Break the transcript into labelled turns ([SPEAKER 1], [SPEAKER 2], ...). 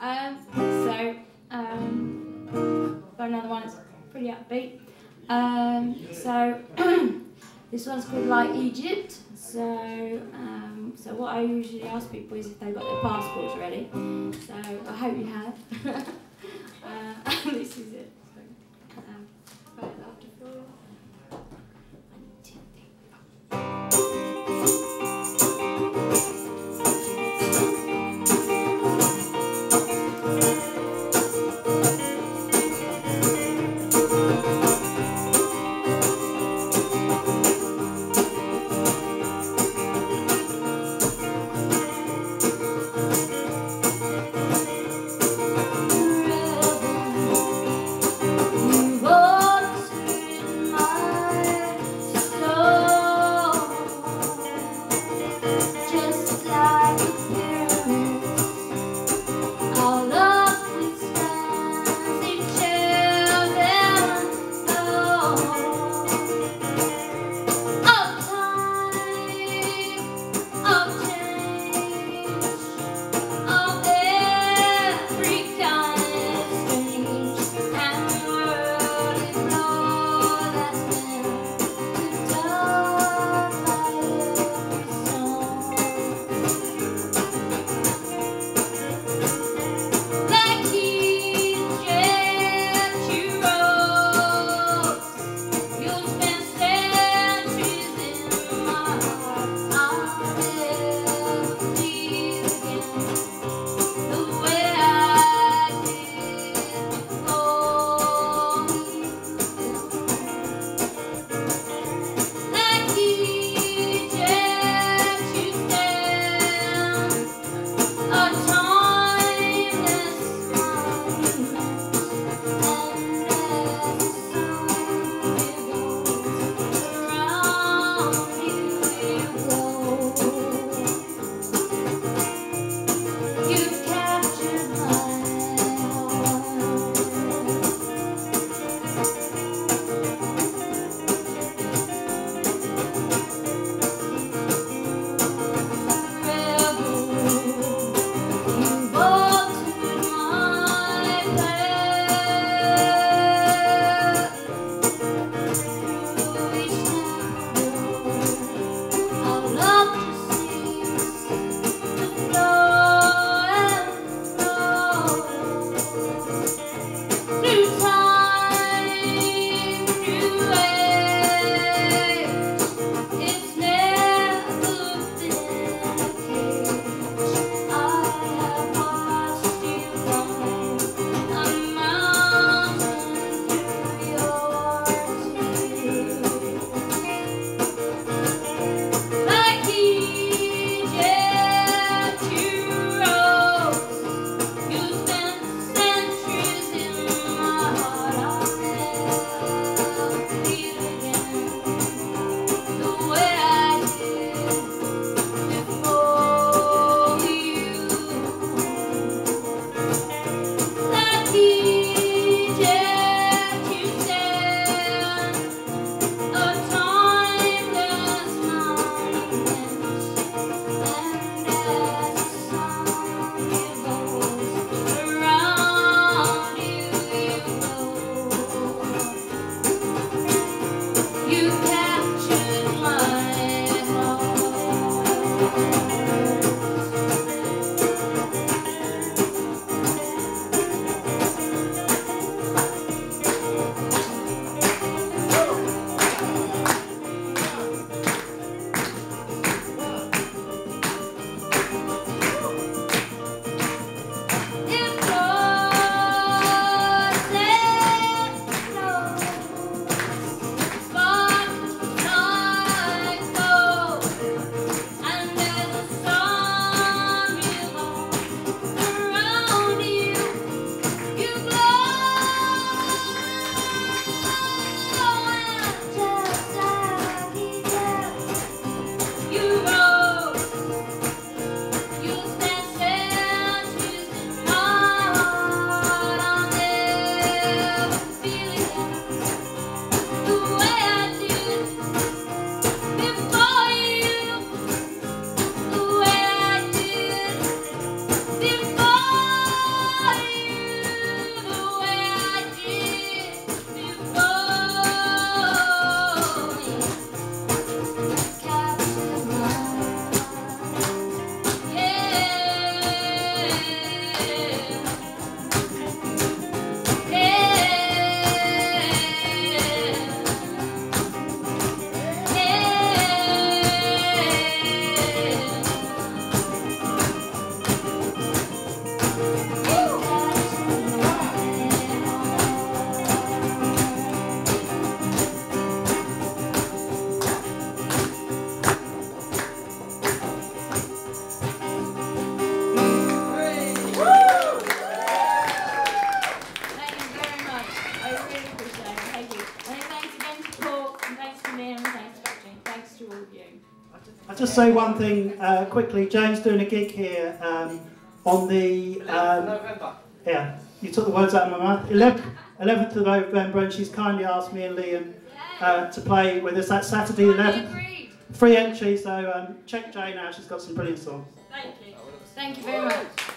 [SPEAKER 1] Um, so, um, got another one that's pretty upbeat. Um, so, this one's called Like Egypt. So, um, so what I usually ask people is if they've got their passports ready. So, I hope you have. uh, this is it.
[SPEAKER 2] Just say one thing uh, quickly. Jane's doing a gig here um, on the. Um, November. Yeah, you took the words out of my mouth. 11th, 11th of November, and she's kindly asked me and Liam uh, to play with us that Saturday 11th. Free entry, so um, check Jane out. She's got some brilliant songs.
[SPEAKER 1] Thank you. Thank you very much.